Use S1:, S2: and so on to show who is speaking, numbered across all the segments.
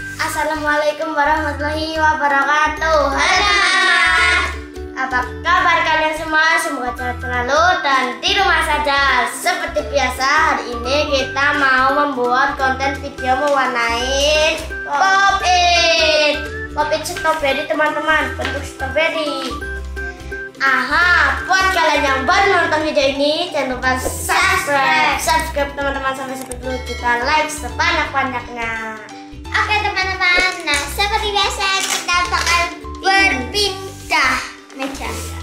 S1: Assalamualaikum warahmatullahi wabarakatuh. Halo. Apa kabar kalian semua? Semoga sehat selalu dan di rumah saja. Seperti biasa, hari ini kita mau membuat konten video mewarnai pop it. Pop it strawberry teman-teman, bentuk strawberry. Aha, buat kalian yang baru nonton video ini, jangan lupa subscribe. Subscribe teman-teman sampai 10 juta like sebanyak-banyaknya.
S2: Nah seperti biasa kita bakal berpindah meja.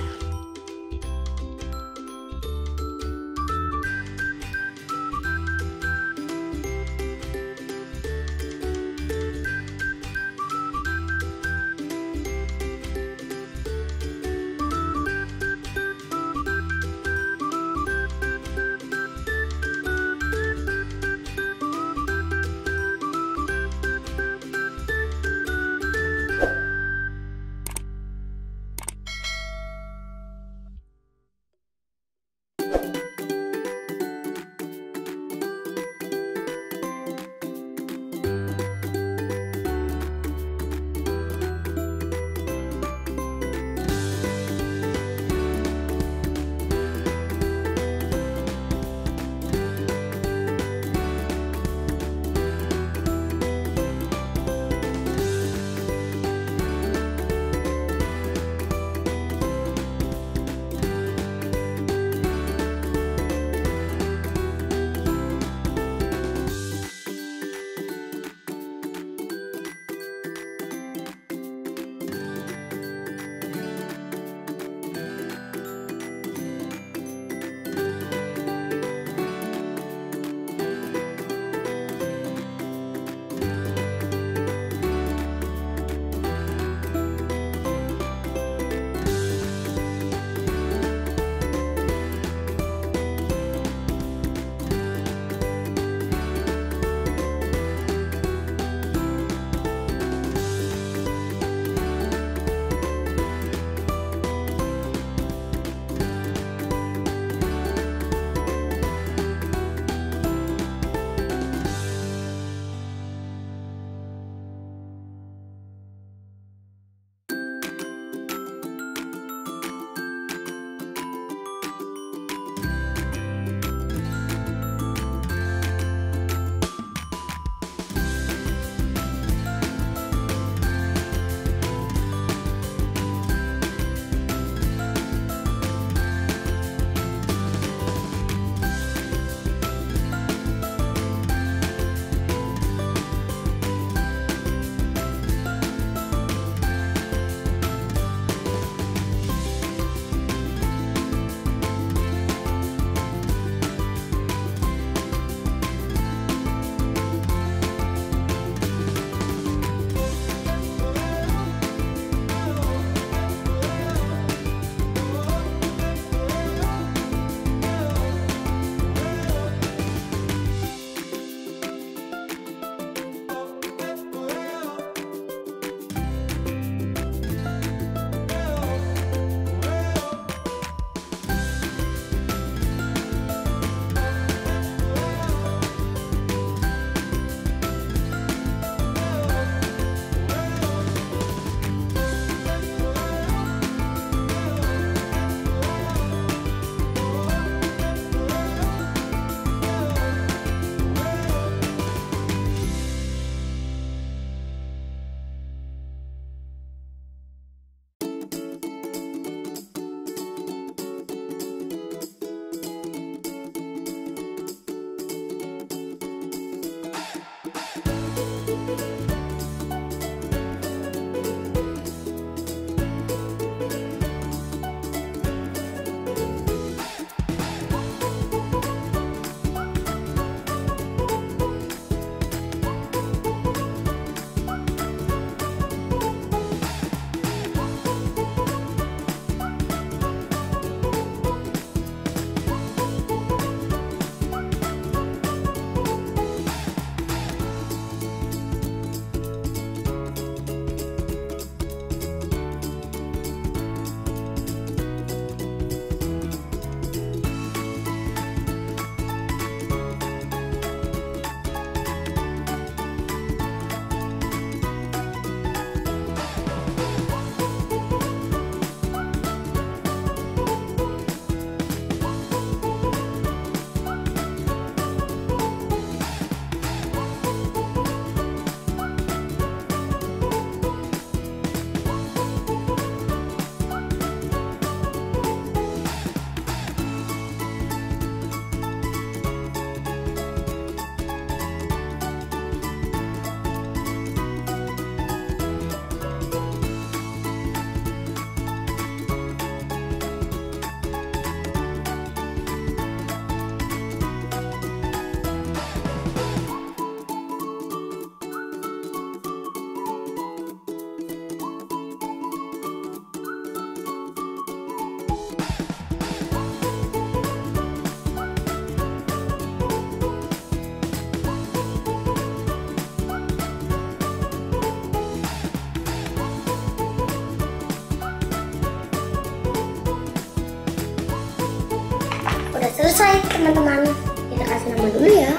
S1: Selesai teman-teman. Kita kasih nama dulu ya.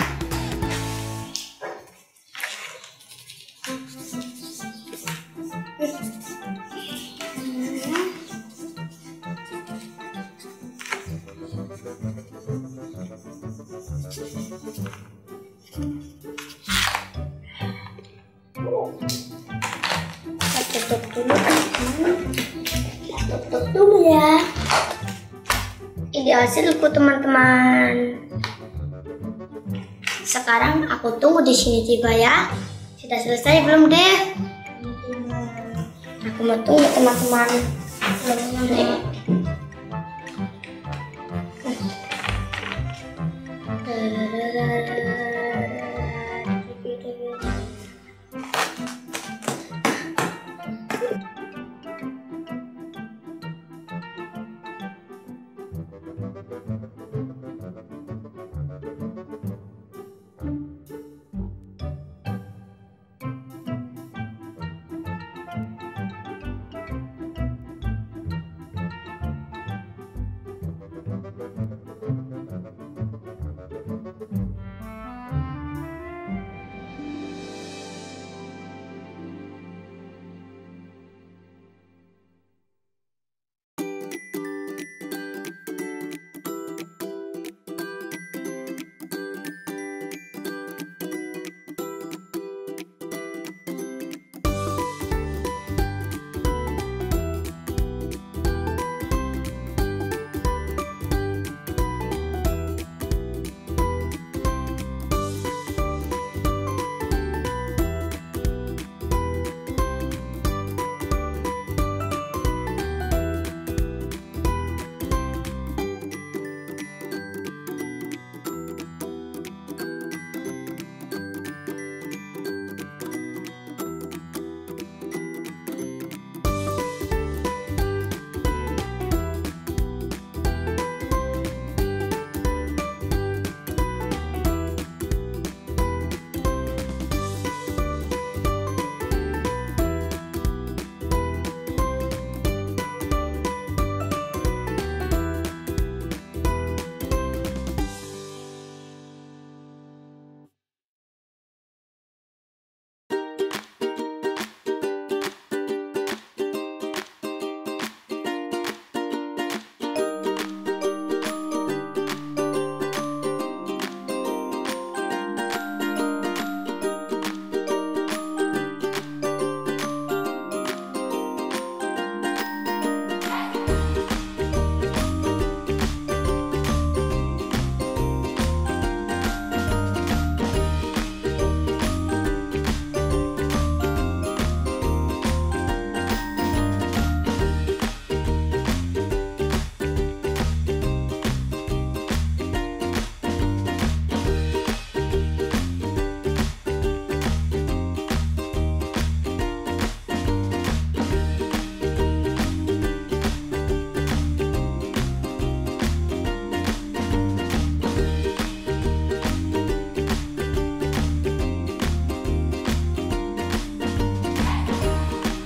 S1: tutup dulu tutup dulu ya ini hasilku teman-teman. Sekarang aku tunggu di sini tiba ya. Sudah selesai belum deh aku mau tunggu teman-teman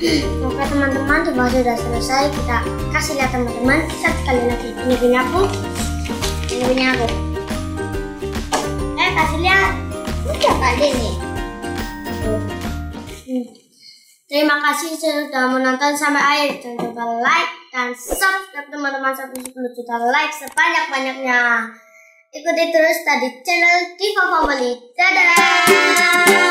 S1: Oke teman-teman, coba sudah selesai. Kita kasih lihat teman-teman. Satu kali lagi. Ini punya aku. Ini punya aku. Eh, kasih lihat.
S2: Udah kali nih.
S1: Hmm. Terima kasih sudah menonton sampai akhir. Jangan lupa like dan subscribe teman-teman sampai 10 juta like sebanyak-banyaknya. Ikuti terus tadi channel Diva Family. Dadah!